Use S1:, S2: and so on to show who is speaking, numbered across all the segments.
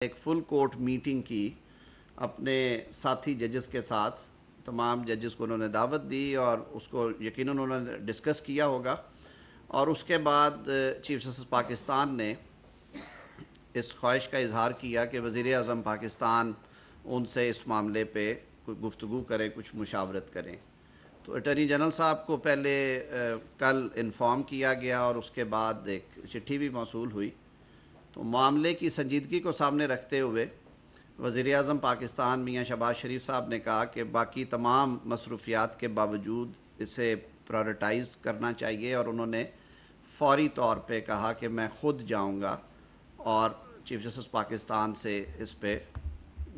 S1: एक full court meeting की अपने साथी जजेस के साथ तमाम जजेस को उन्होंने दावत दी और उसको यकीन उन्होंने डिस्कस किया होगा। और उसके बाद चीफ जस्टिस पाकिस्तान ने इस ख्वाहिश का इजहार किया कि वज़ी अजम पाकिस्तान उनसे इस मामले पे कोई गुफ्तु करें कुछ मुशावरत करें। तो अटर्नी जनरल साहब को पहले आ, कल इन्फॉर्म किया गया और उसके बाद एक चिट्ठी भी मौसू हुई। तो मामले की संजीदगी को सामने रखते हुए वज़ी अजम पाकिस्तान मियाँ शबाज शरीफ साहब ने कहा कि बाकी तमाम मसरूफियात के बावजूद इसे प्रायोरिटाइज़ करना चाहिए और उन्होंने फौरी तौर पे कहा कि मैं ख़ुद जाऊँगा और चीफ जस्टिस पाकिस्तान से इस पर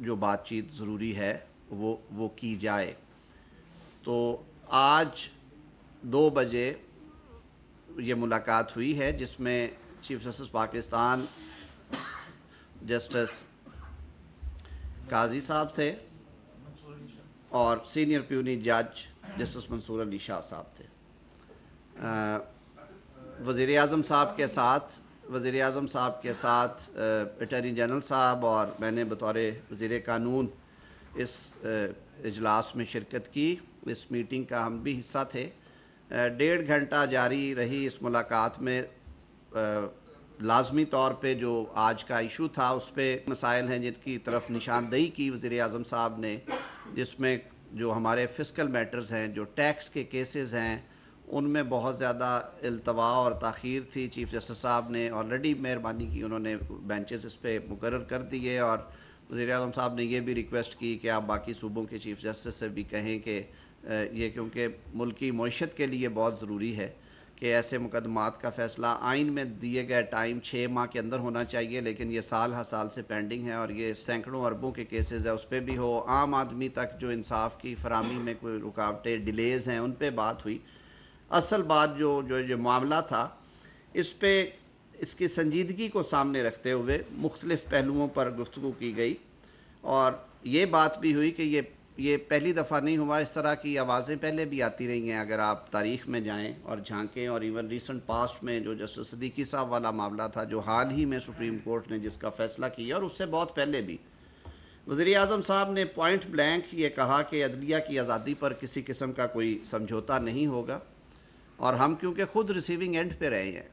S1: जो बातचीत ज़रूरी है वो वो की जाए। तो आज दो बजे ये मुलाकात हुई है जिसमें chief justice Pakistan justice Qazi साहब थे और सीनियर प्यूनी जज जस्टिस मंसूर अली शाह साहब थे। वज़ी अजम साहब के साथ वज़ी अजम साहब के साथ अटर्नी जनरल साहब और मैंने बतौर वज़ी कानून इस इजलास में शिरकत की। इस मीटिंग का हम भी हिस्सा थे। डेढ़ घंटा जारी रही इस मुलाकात में। लाजमी तौर पर जो आज का इशू था, उस पर मसाइल हैं जिनकी तरफ़ निशानदेही की वज़ी अजम साहब ने, जिसमें जो हमारे फ़िज़िकल मैटर्स हैं, जो टैक्स के केसेस हैं, उनमें बहुत ज़्यादा अल्तवा और तख़ीर थी। चीफ़ जस्टिस साहब ने ऑलरेडी मेहरबानी की, उन्होंने बेंचेस इस पर मुकर कर दिए और वज़ी अजम साहब ने यह भी रिक्वेस्ट की कि आप बाकी सूबों के चीफ़ जस्टिस से भी कहें कि ये क्योंकि मुल्की मीशत के लिए बहुत ज़रूरी है। कि ऐसे मुकदमात का फ़ैसला आइन में दिए गए टाइम छः माह के अंदर होना चाहिए, लेकिन ये साल हर साल से पेंडिंग है और ये सैकड़ों अरबों के केसेस है। उस पर भी हो, आम आदमी तक जो इंसाफ की फरहमी में कोई रुकावटें, डिलेज़ हैं, उन पर बात हुई। असल बात जो जो जो मामला था, इस पर इसकी संजीदगी को सामने रखते हुए मुख्तलिफ़ पहलुओं पर गुफ्तु की गई और ये बात भी हुई कि ये ये पहली दफ़ा नहीं हुआ, इस तरह की आवाज़ें पहले भी आती रही हैं, अगर आप तारीख़ में जाएँ और झांकें और इवन रिसेंट पास्ट में जो जस्टिस सदीकी साहब वाला मामला था, जो हाल ही में सुप्रीम कोर्ट ने जिसका फ़ैसला किया और उससे बहुत पहले भी वज़ी अजम साहब ने पॉइंट ब्लैंक ये कहा कि अदलिया की आज़ादी पर किसी किस्म का कोई समझौता नहीं होगा और हम क्योंकि ख़ुद रिसीविंग एंड पे रहे हैं,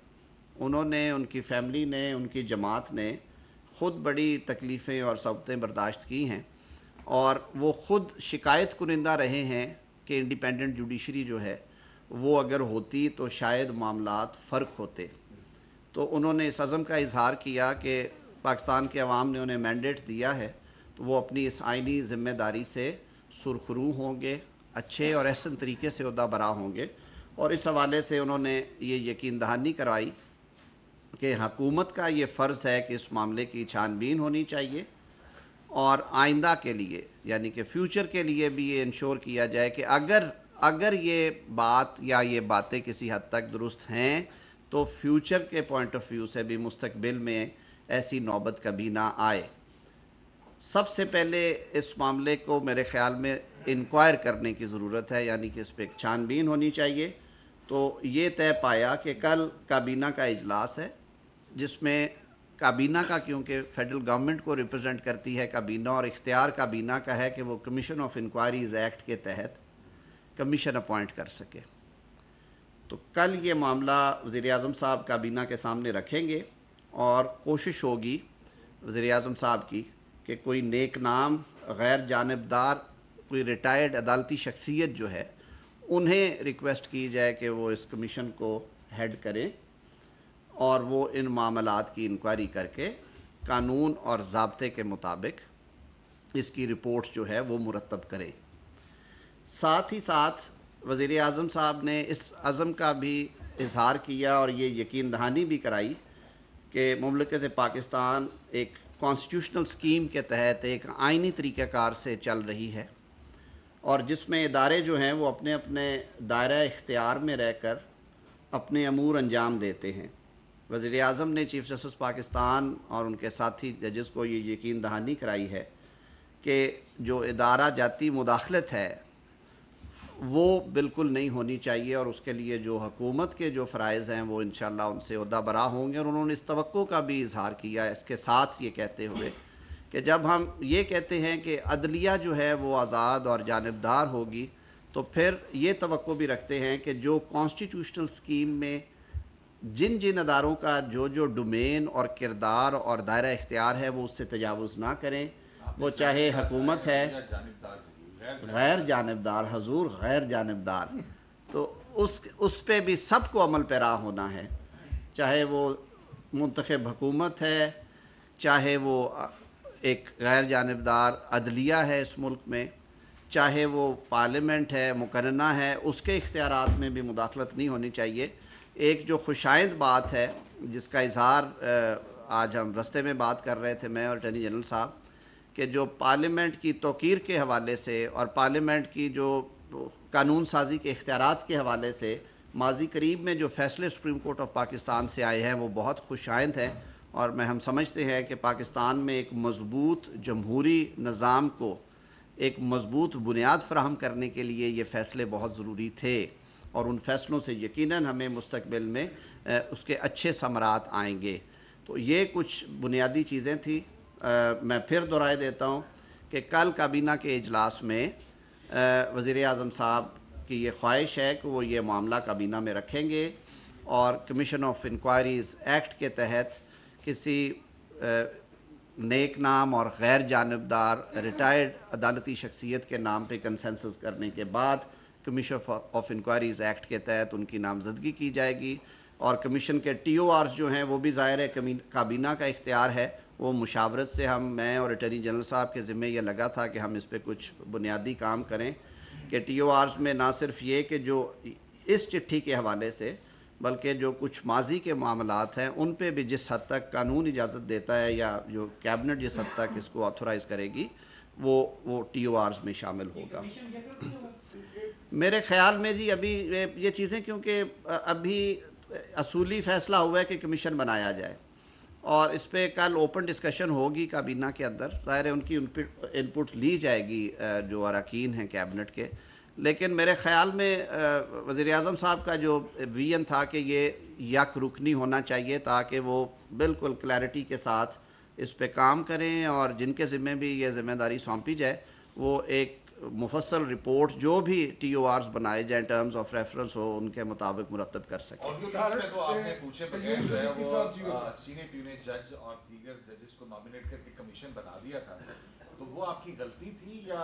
S1: उन्होंने, उनकी फैमिली ने, उनकी जमात ने ख़ुद बड़ी तकलीफ़ें और सबतें बर्दाश्त की हैं। और वो ख़ुद शिकायत कुनिंदा रहे हैं कि इंडिपेंडेंट जुडिशरी जो है, वो अगर होती तो शायद मामला फ़र्क होते। तो उन्होंने इस अज़म का इजहार किया कि पाकिस्तान के अवाम ने उन्हें मैंडेट दिया है तो वो अपनी इस आइनी ज़िम्मेदारी से सुरखरू होंगे, अच्छे और अहसन तरीके से अहदा बरा होंगे। और इस हवाले से उन्होंने ये यकीन दहानी करवाई कि हकूमत का ये फ़र्ज़ है कि इस मामले की छानबीन होनी चाहिए। और आइंदा के लिए, यानी कि फ़्यूचर के लिए भी ये इंश्योर किया जाए कि अगर अगर ये बात या ये बातें किसी हद तक दुरुस्त हैं तो फ्यूचर के पॉइंट ऑफ़ व्यू से भी मुस्तबिल में ऐसी नौबत कभी ना आए। सबसे पहले इस मामले को मेरे ख़्याल में इंक्वायर करने की ज़रूरत है, यानी कि इस पर छानबीन होनी चाहिए। तो ये तय पाया कि कल काबीना का इजलास है, जिसमें काबीना का, क्योंकि फेडरल गवर्नमेंट को रिप्रेजेंट करती है काबीना और इख्तियार काबीना का है कि वो कमीशन ऑफ़ इंक्वायरीज एक्ट के तहत कमीशन अपॉइंट कर सके। तो कल ये मामला वज़ी अजम साहब काबीना के सामने रखेंगे और कोशिश होगी वज़ी अजम साहब की कि कोई नेक नाम, गैर जानबदार, कोई रिटायर्ड अदालती शख्सियत जो है, उन्हें रिक्वेस्ट की जाए कि वो इस कमीशन को हेड करें। और वो इन मामलात की इंक्वायरी करके कानून और जबते के मुताबिक इसकी रिपोर्ट जो है वो मुरतब करें। साथ ही साथ वज़ी अजम साहब ने इस अज़म का भी इजहार किया और ये यकीन दहानी भी कराई कि ममलकत पाकिस्तान एक कॉन्स्टिट्यूशनल स्कीम के तहत एक आइनी तरीक़ाकार से चल रही है और जिसमें इदारे जो हैं वो अपने अपने दायरा इख्तियार में रहकर अपने अमूर अंजाम देते हैं। वज़ी अजम ने चीफ़ जस्टिस पाकिस्तान और उनके साथी जजेस को ये यकीन दहानी कराई है कि जो इदारा जाती मुदाखलत है, वो बिल्कुल नहीं होनी चाहिए और उसके लिए जो हकूमत के जो फ़रज़ हैं, वो इन शाला उनसे अहदा बरा होंगे और उन्होंने इस तो का भी इजहार किया। इसके साथ ये कहते हुए कि जब हम ये कहते हैं कि अदलिया जो है, वो आज़ाद और जानबदार होगी तो फिर ये तो भी रखते हैं कि जो कॉन्स्टिट्यूशनल स्कीम में जिन जिन अदारों का जो जो डोमेन और किरदार और दायरा इख्तियार है वो उससे तजावज़ ना करें। वो चाहे हुकूमत है। गैर जानबदार हजूर गैर जानबदार। तो उस उस पर भी सबको अमल पैरा होना है। चाहे वो मंतखब हुकूमत है चाहे वो एक गैर जानबदार अदलिया है इस मुल्क में चाहे वो पार्लियामेंट है मुकरना है उसके इख्तियार में भी मुदाखलत नहीं होनी चाहिए। एक जो खुशाइंद बात है, जिसका इजहार आज हम रस्ते में बात कर रहे थे, मैं और अटर्नी जनरल साहब, कि जो पार्लियामेंट की तोकीर के हवाले से और पार्लियामेंट की जो कानून साजी के इख्तियार के हवाले से माजी करीब में जो फ़ैसले सुप्रीम कोर्ट ऑफ़ पाकिस्तान से आए हैं, वो बहुत खुशाइंद हैं। और मैं, हम समझते हैं कि पाकिस्तान में एक मज़बूत जमहूरी निज़ाम को एक मज़बूत बुनियाद फ्राहम करने के लिए ये फ़ैसले बहुत ज़रूरी थे। और उन फ़ैसलों से यकीनन हमें मुस्तबिल में उसके अच्छे समरात आएँगे। तो ये कुछ बुनियादी चीज़ें थी। मैं फिर दोहराए देता हूँ कि कल काबीना के अजलास में वज़ी अजम साहब की ये ख्वाहिश है कि वो ये मामला काबीना में रखेंगे और कमीशन ऑफ़ इंक्वायरीज़ एक्ट के तहत किसी नेक नाम और गैर जानबदार रिटायर्ड अदालती शख्सियत के नाम पे कंसेंसस करने के बाद कमीशन ऑफ़ इंक्वायरीज़ एक्ट के तहत उनकी नामजदगी की जाएगी और कमीशन के टी ओ आर्स जो हैं, वो भी ज़ाहिर है काबीना का इख्तियार है। वो मुशावरत से हम, मैं और अटर्नी जनरल साहब के ज़िम्मे यह लगा था कि हम इस पर कुछ बुनियादी काम करें कि टी ओ आर्स में ना सिर्फ़ ये कि जो इस चिट्ठी के हवाले से, बल्कि जो कुछ माजी के मामला हैं, उन पर भी जिस हद तक कानून इजाज़त देता है या जो कैबिनेट जिस हद तक इसको ऑथोराइज़ करेगी, वो वो टी ओ आर्स में शामिल होगा। मेरे ख्याल में जी अभी ये चीज़ें क्योंकि अभी असूली फ़ैसला हुआ है कि कमीशन बनाया जाए। और इस पर कल ओपन डिस्कशन होगी काबीना के अंदर। ज़ाहिर है उनकी इनपुट ली जाएगी जो अरकान हैं कैबिनेट के। लेकिन मेरे ख़्याल में वज़ी अजम साहब का जो विजन था कि ये यक रुकनी होना चाहिए ताकि वो बिल्कुल क्लैरिटी के साथ इस पर काम करें और जिनके ज़िम्मे भी ये ज़िम्मेदारी सौंपी जाए, वो एक मुफसल रिपोर्ट जो भी टी ओ आर्स बनाए जाए टर्म्स ऑफ़ रेफरेंस हो उनके मुताबिक मुरतब कर सकें।
S2: तो वो आपकी गलती थी या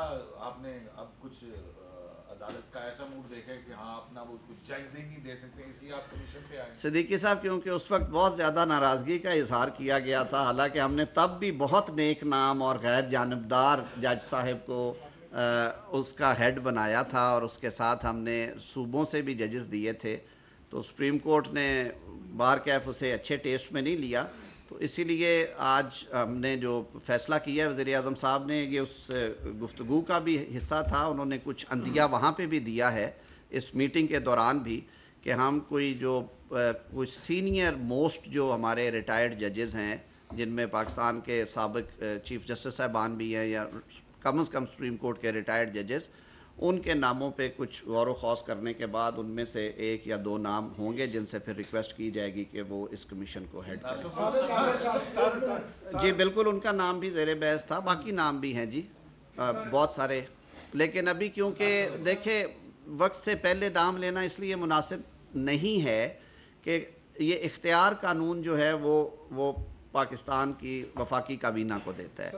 S2: आपने अब कुछ अदालत का ऐसा मूड देखा कि हाँ अपना वो कुछ नहीं दे सकते इसलिए आप कमीशन पे आए?
S1: सिद्दीकी साहब क्योंकि उस वक्त बहुत ज़्यादा नाराज़गी का इजहार किया गया था हालाँकि हमने तब भी बहुत नेक नाम और गैर जानबदार जज साहब को उसका हेड बनाया था और उसके साथ हमने सूबों से भी जजेस दिए थे। तो सुप्रीम कोर्ट ने बार कैफ उसे अच्छे टेस्ट में नहीं लिया। तो इसीलिए आज हमने जो फ़ैसला किया वज़ी अजम साहब ने, ये उस गुफ्तु का भी हिस्सा था। उन्होंने कुछ अंदिया वहाँ पे भी दिया है इस मीटिंग के दौरान भी कि हम कोई जो कुछ सीनियर मोस्ट जो हमारे रिटायर्ड जजेस हैं, जिनमें पाकिस्तान के सबक चीफ़ जस्टिस साहबान भी हैं या कम अज़ कम सुप्रीम कोर्ट के रिटायर्ड जजेस, उनके नामों पे कुछ गौर वौस करने के बाद उनमें से एक या दो नाम होंगे, जिनसे फिर रिक्वेस्ट की जाएगी कि वो इस कमीशन को हेड करें। जी, बिल्कुल, उनका नाम भी जेर बहस था, बाकी नाम भी हैं जी बहुत सारे। लेकिन अभी क्योंकि, देखे, वक्त से पहले नाम लेना इसलिए मुनासिब नहीं है कि ये इख्तियार कानून जो है, वो वो पाकिस्तान की वफाकी काबीना को देता है।